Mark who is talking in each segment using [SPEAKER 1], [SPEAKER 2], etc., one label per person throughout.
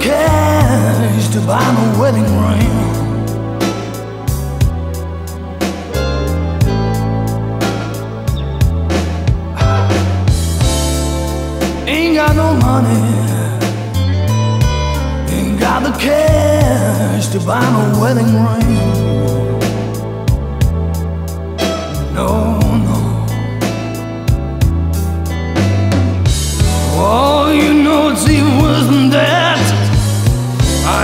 [SPEAKER 1] cash to buy my wedding ring. Ain't got no money, ain't got the cash to buy my wedding ring. No.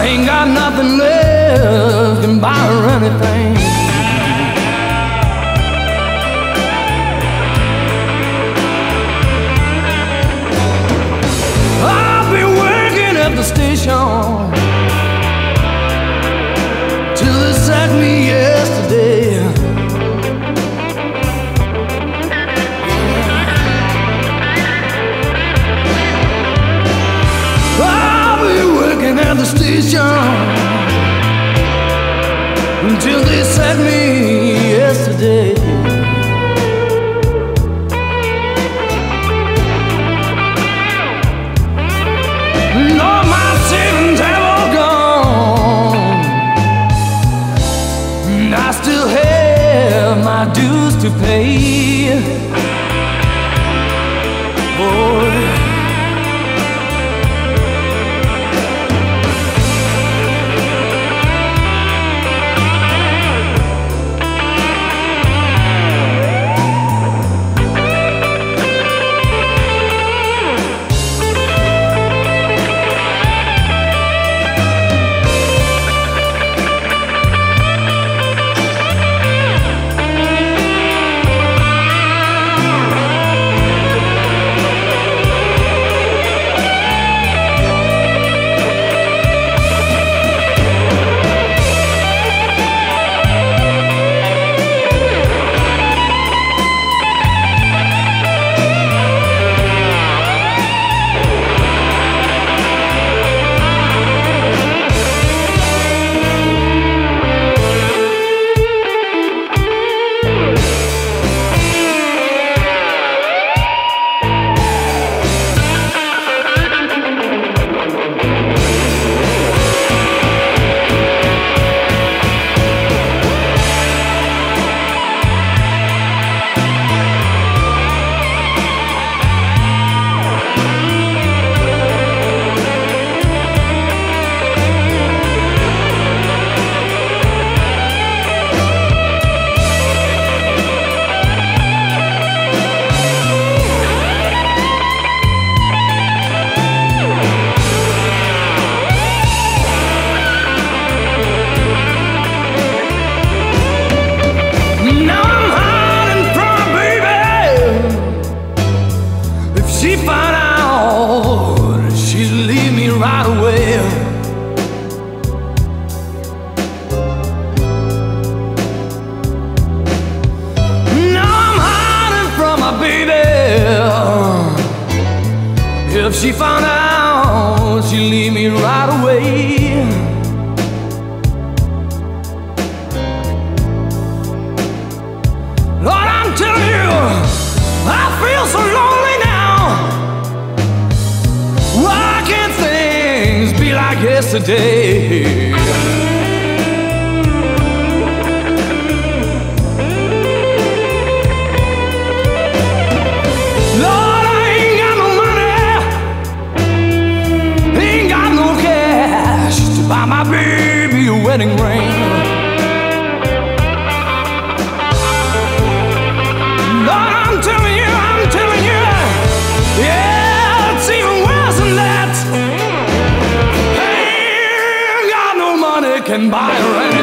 [SPEAKER 1] Ain't got nothing left can buy her anything. I've been working at the station till they sacked me yesterday. Until they sacked me yesterday. My savings have all gone. And I still have my dues to pay. Boy. Right away. Now I'm hiding from my baby. If she found out, she'd leave me right away. Yesterday? Lord, I ain't got no money, ain't got no cash to buy my baby a wedding ring. can buy rent.